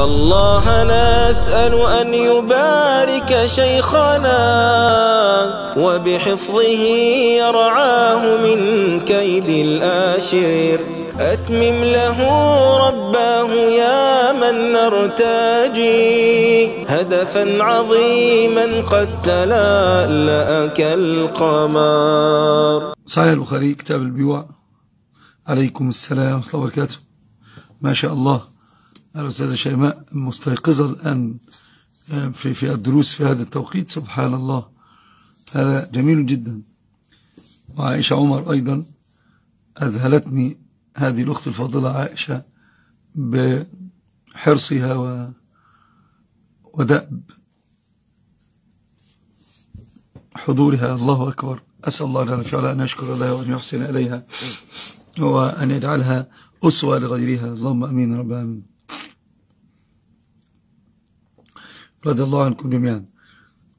فالله نسأل أن يبارك شيخنا وبحفظه يرعاه من كيد الآشر أتمم له رباه يا من نرتجي هدفا عظيما قد تلألأ كالقمر صحيح البخاري كتاب البيوع. عليكم السلام ورحمة الله وبركاته. ما شاء الله. الأستاذة شيماء مستيقظة الآن في في الدروس في هذا التوقيت سبحان الله هذا جميل جدا. وعائشة عمر أيضا أذهلتني هذه الأخت الفاضلة عائشة بحرصها و ودأب حضورها. الله أكبر. أسأل الله جل وعلا أن يشكر لها وأن يحسن إليها وأن يجعلها أسوة لغيرها. اللهم أمين رب آمين رضي الله عنكم جميعا.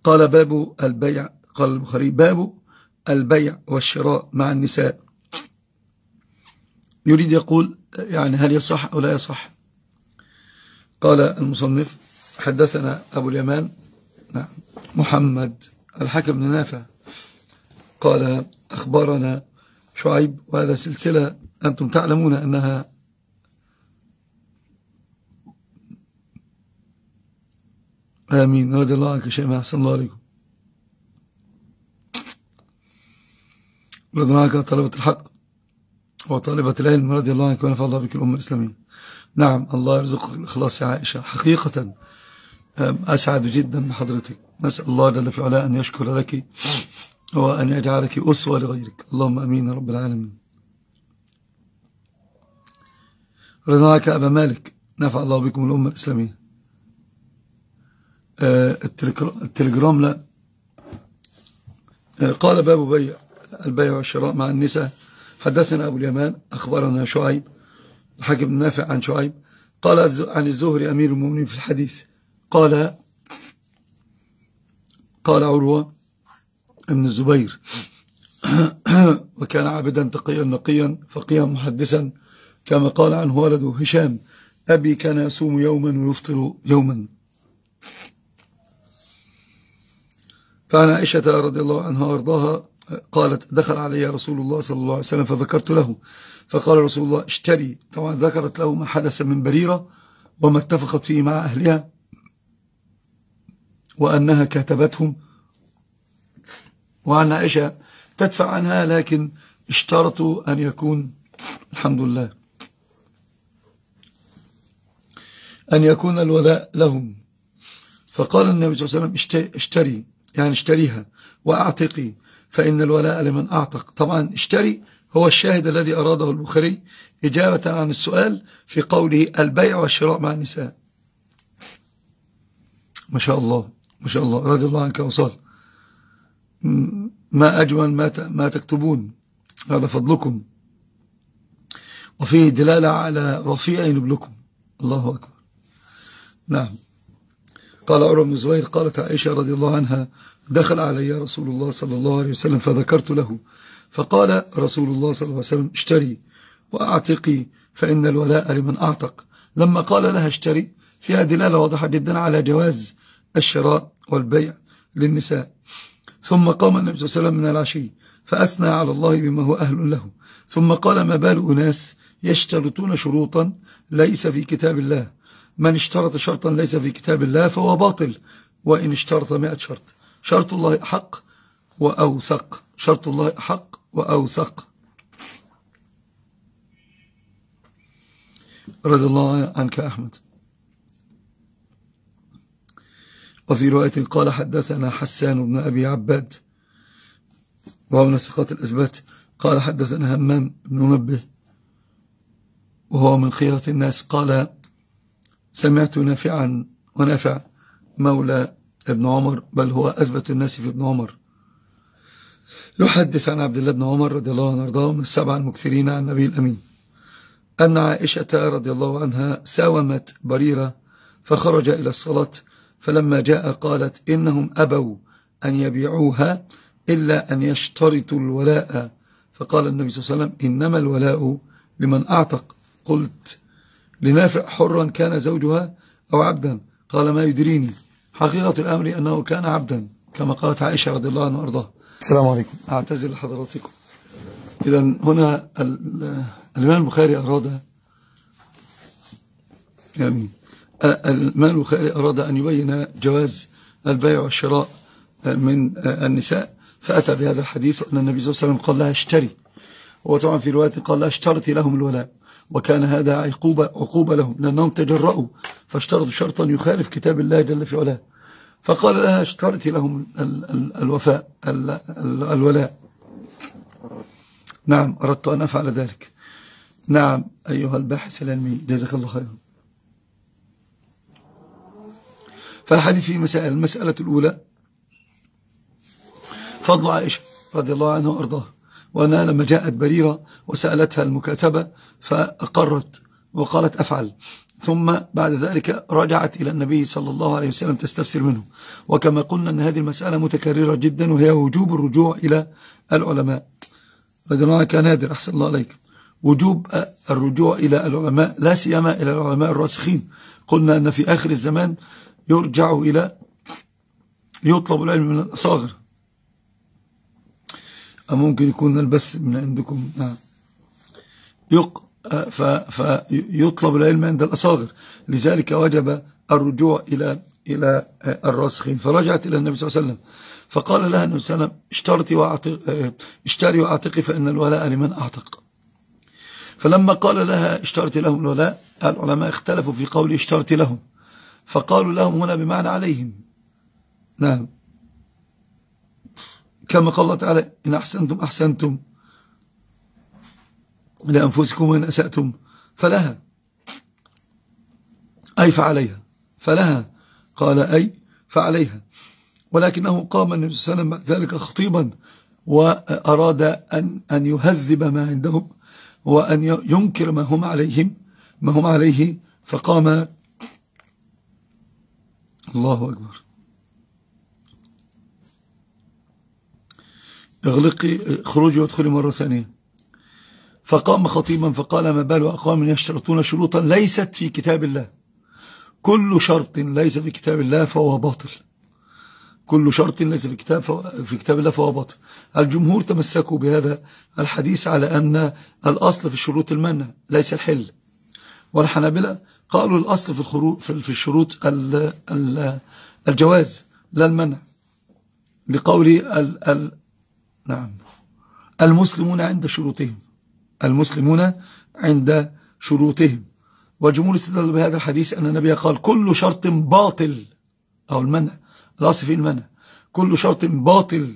قال باب البيع قال البخاري باب البيع والشراء مع النساء. يريد يقول يعني هل يصح أو لا يصح؟ قال المصنف حدثنا أبو اليمان نعم محمد الحكم بن نافع. قال أخبرنا شعيب وهذا سلسلة أنتم تعلمون أنها آمين. رضي الله عنك ما أحسن الله عليكم. رضي الله عنك طلبة الحق وطالبة العلم رضي الله عنك ونفع الله بك الأمة الإسلامية. نعم الله يرزقك الإخلاص يا عائشة. حقيقة أسعد جدا بحضرتك نسأل الله جل في علاء أن يشكر لك وأن يجعلك أسوة لغيرك. اللهم أمين يا رب العالمين. رضاك أبا مالك. نفع الله بكم الأمة الإسلامية. التليجرام لا. قال باب بيع البيع والشراء مع النساء. حدثنا أبو اليمان أخبرنا شعيب الحاكم النافع عن شعيب قال عن الزهري أمير المؤمنين في الحديث. قال قال عروة ابن الزبير وكان عابدا تقيا نقيا فقيا محدثا كما قال عنه ولده هشام أبي كان يصوم يوما ويفطر يوما. فعن عائشة رضي الله عنها وارضاها قالت دخل علي رسول الله صلى الله عليه وسلم فذكرت له. فقال رسول الله اشتري. طبعا ذكرت له ما حدث من بريرة وما اتفقت فيه مع أهلها وأنها كاتبتهم وعن عائشة تدفع عنها لكن اشترطوا أن يكون الحمد لله أن يكون الولاء لهم. فقال النبي صلى الله عليه وسلم اشتري. يعني اشتريها وأعتقي فإن الولاء لمن أعتق. طبعا اشتري هو الشاهد الذي أراده البخاري إجابة عن السؤال في قوله البيع والشراء مع النساء. ما شاء الله ما شاء الله رضي الله عنك وصال ما أجمل ما ما تكتبون. هذا فضلكم. وفيه دلالة على رفيع نبلكم الله أكبر. نعم. قال عمر بن زبير قالت عائشة رضي الله عنها دخل علي رسول الله صلى الله عليه وسلم فذكرت له. فقال رسول الله صلى الله عليه وسلم اشتري وأعتقي فإن الولاء لمن أعتق. لما قال لها اشتري فيها دلالة واضحة جدا على جواز الشراء والبيع للنساء. ثم قام النبي صلى الله عليه وسلم من العشي فأثنى على الله بما هو أهل له. ثم قال ما بال أناس يشترطون شروطا ليس في كتاب الله. من اشترط شرطا ليس في كتاب الله فهو باطل وإن اشترط مئة شرط. شرط الله أحق وأوثق. شرط الله أحق وأوثق. رضي الله عنك أحمد. وفي رواية قال حدثنا حسان بن أبي عباد وهو من الثقات الأثبات قال حدثنا همام بن منبه وهو من خيرة الناس قال سمعت نافعا ونافع مولى ابن عمر بل هو أثبت الناس في ابن عمر. يحدث عن عبد الله بن عمر رضي الله عنه وأرضاه من السبع المكثرين عن النبي الأمين أن عائشة رضي الله عنها ساومت بريرة فخرج إلى الصلاة فلما جاء قالت إنهم أبوا أن يبيعوها إلا أن يشترطوا الولاء فقال النبي صلى الله عليه وسلم إنما الولاء لمن أعتق قلت لنافع حرا كان زوجها أو عبدا. قال ما يدريني. حقيقة الأمر أنه كان عبدا كما قالت عائشة رضي الله عنها وأرضاها. السلام عليكم. أعتذر لحضراتكم إذا هنا الإمام البخاري أراد يعني الإمام البخاري أراد أن يبين جواز البيع والشراء من النساء فأتى بهذا الحديث أن النبي صلى الله عليه وسلم قال لها اشتري. وطبعا في رواية قال لها اشترطي لهم الولاء. وكان هذا عقوبة, عقوبة لهم. لأنهم تجرؤوا فاشترطوا شرطا يخالف كتاب الله جل في علاه. فقال لها اشترطي لهم الوفاء الولاء. نعم أردت أن أفعل ذلك. نعم أيها الباحث العلمي جزاك الله خيرا. فالحديث في مسائل المسألة الأولى فضل عائشة رضي الله عنها وأرضاها. وأنها لما جاءت بريرة وسألتها المكاتبة فأقرت وقالت أفعل. ثم بعد ذلك رجعت إلى النبي صلى الله عليه وسلم تستفسر منه. وكما قلنا أن هذه المسألة متكررة جدا وهي وجوب الرجوع إلى العلماء. رضي الله عنك نادر أحسن الله عليك. وجوب الرجوع إلى العلماء لا سيما إلى العلماء الراسخين. قلنا أن في آخر الزمان يرجع إلى يطلب العلم من الأصاغر. ممكن يكون البث من عندكم. نعم يق فيطلب العلم عند الأصاغر. لذلك وجب الرجوع إلى إلى الراسخين. فرجعت إلى النبي صلى الله عليه وسلم. فقال لها النبي صلى الله عليه وسلم اشترطي واعتق اشتري واعتقي فإن الولاء لمن أعتق. فلما قال لها اشترطي لهم الولاء العلماء اختلفوا في قول اشترطي لهم. فقالوا لهم هنا بمعنى عليهم. نعم. كما قال الله تعالى إن أحسنتم أحسنتم لأنفسكم وإن أسأتم فلها. أي فعليها. فلها. قال أي فعليها. ولكنه قام النبي صلى الله عليه وسلم بعد ذلك خطيبا وأراد أن, أن يهذب ما عندهم وأن ينكر ما هم عليهم ما هم عليه. فقام. الله أكبر. اغلقي خروجي وادخلي مرة ثانية. فقام خطيبا فقال ما بال أقوام يشترطون شروطا ليست في كتاب الله. كل شرط ليس في كتاب الله فهو باطل. كل شرط ليس في كتاب في كتاب الله فهو باطل. الجمهور تمسكوا بهذا الحديث على أن الأصل في الشروط المنع ليس الحل. والحنابلة قالوا الأصل في في الشروط الجواز لا المنع. لقول نعم. المسلمون عند شروطهم. المسلمون عند شروطهم. وجمهور استدل بهذا الحديث أن النبي قال كل شرط باطل أو المنع. الأصل في المنع. كل شرط باطل.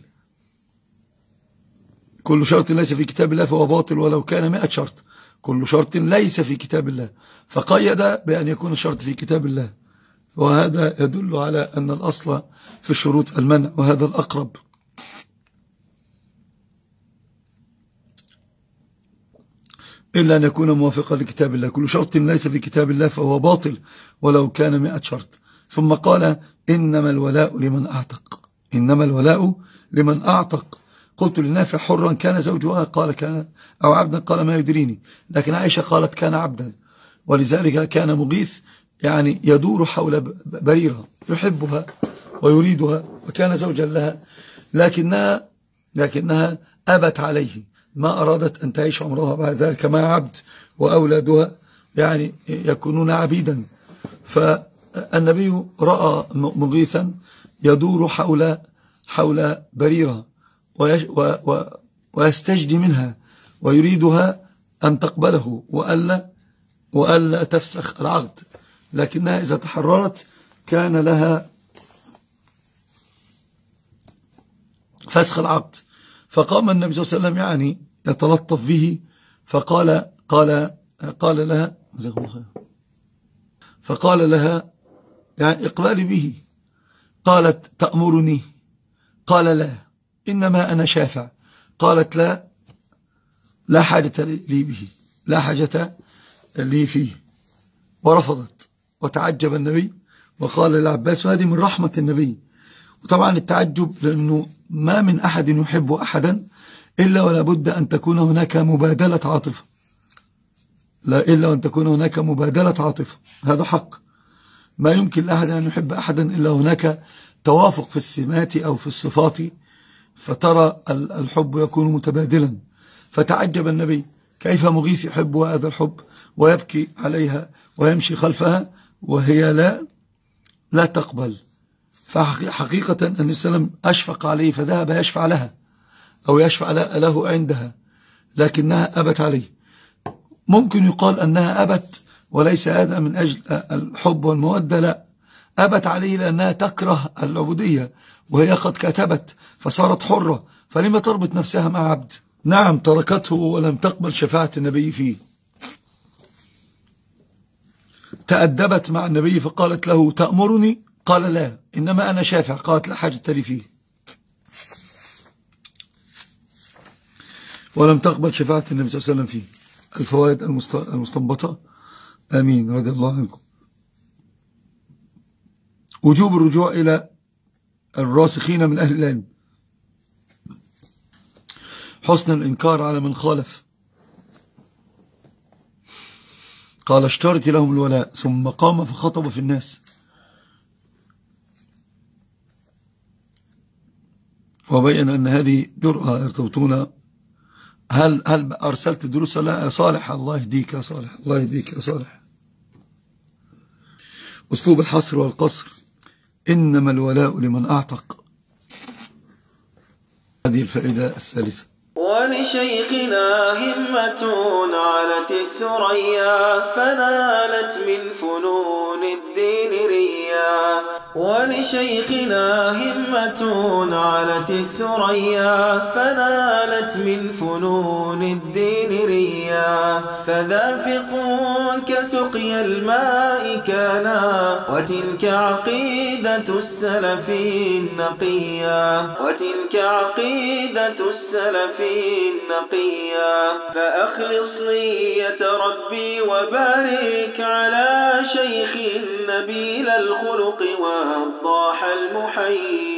كل شرط ليس في كتاب الله فهو باطل ولو كان مئة شرط. كل شرط ليس في كتاب الله. فقيد بأن يكون الشرط في كتاب الله. وهذا يدل على أن الأصل في الشروط المنع. وهذا الأقرب. إلا أن يكون موافقا لكتاب الله. كل شرط ليس في كتاب الله فهو باطل ولو كان مئة شرط. ثم قال إنما الولاء لمن أعتق. إنما الولاء لمن أعتق. قلت لنافع حرا كان زوجها قال كان أو عبدا قال ما يدريني. لكن عائشة قالت كان عبدا. ولذلك كان مغيث يعني يدور حول بريرة يحبها ويريدها وكان زوجا لها لكنها لكنها أبت عليه. ما أرادت أن تعيش عمرها بعد ذلك مع عبد وأولادها يعني يكونون عبيدا. فالنبي رأى مغيثا يدور حول حول بريرة ويستجدي منها ويريدها أن تقبله وألا, وألا تفسخ العقد. لكنها إذا تحررت كان لها فسخ العقد. فقام النبي صلى الله عليه وسلم يعني يتلطف به فقال قال قال لها فقال لها يعني اقبالي به. قالت تأمرني؟ قال لا إنما أنا شافع. قالت لا لا حاجة لي به لا حاجة لي فيه. ورفضت وتعجب النبي وقال للعباس وهذه من رحمة النبي. وطبعا التعجب لأنه ما من أحد يحب أحدا إلا ولا بد أن تكون هناك مبادلة عاطفة. لا إلا أن تكون هناك مبادلة عاطفة. هذا حق. ما يمكن لأحد أن يحب أحدا إلا هناك توافق في السمات أو في الصفات فترى الحب يكون متبادلا. فتعجب النبي كيف مغيث يحب هذا الحب ويبكي عليها ويمشي خلفها وهي لا لا تقبل. فحقيقة النبي صلى الله عليه وسلم أشفق عليه فذهب يشفع لها أو يشفع له عندها لكنها أبت عليه. ممكن يقال أنها أبت وليس هذا من أجل الحب والمودة لا. أبت عليه لأنها تكره العبودية وهي قد كتبت فصارت حرة. فلما تربط نفسها مع عبد؟ نعم تركته ولم تقبل شفاعة النبي فيه. تأدبت مع النبي فقالت له تأمرني؟ قال لا إنما أنا شافع. قالت لا حاجة لي فيه. ولم تقبل شفاعة النبي صلى الله عليه وسلم فيه. الفوائد المستنبطة. آمين. رضي الله عنكم. وجوب الرجوع إلى الراسخين من أهل العلم. حسن الإنكار على من خالف. قال اشترط لهم الولاء ثم قام فخطب في الناس. وبين أن هذه جرأة يرتبطون هل هل أرسلت دروس لا يا صالح؟ الله يهديك يا صالح الله يهديك يا صالح. أسلوب الحصر والقصر. إنما الولاء لمن أعتق. هذه الفائدة الثالثة. ولشيخنا همة علت الثريا فنالت من فنون الدين ريا. ولشيخنا همة علت الثريا فنالت من فنون الدين ريا. فذافق كسقي الماء كانا وتلك عقيدة السلف النقيا. وتلك عقيدة السلف النقيا فأخلص نية ربي وبارك على شيخ نبيل الخلق والضاح المحيا.